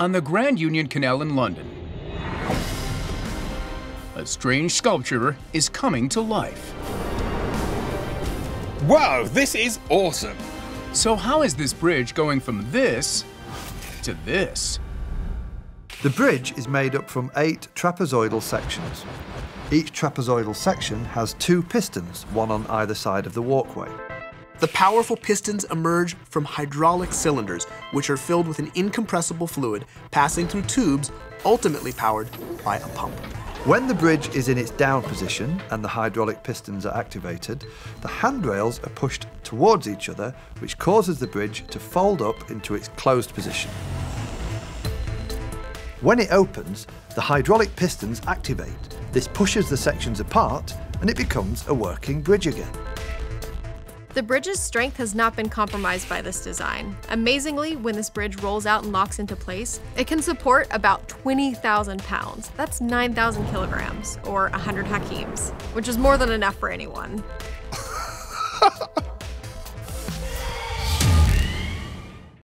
On the Grand Union Canal in London, a strange sculpture is coming to life. Wow, this is awesome! So how is this bridge going from this to this? The bridge is made up from eight trapezoidal sections. Each trapezoidal section has two pistons, one on either side of the walkway. The powerful pistons emerge from hydraulic cylinders, which are filled with an incompressible fluid passing through tubes, ultimately powered by a pump. When the bridge is in its down position and the hydraulic pistons are activated, the handrails are pushed towards each other, which causes the bridge to fold up into its closed position. When it opens, the hydraulic pistons activate. This pushes the sections apart and it becomes a working bridge again. The bridge's strength has not been compromised by this design. Amazingly, when this bridge rolls out and locks into place, it can support about 20,000 pounds. That's 9,000 kilograms, or 100 Hakeems, which is more than enough for anyone.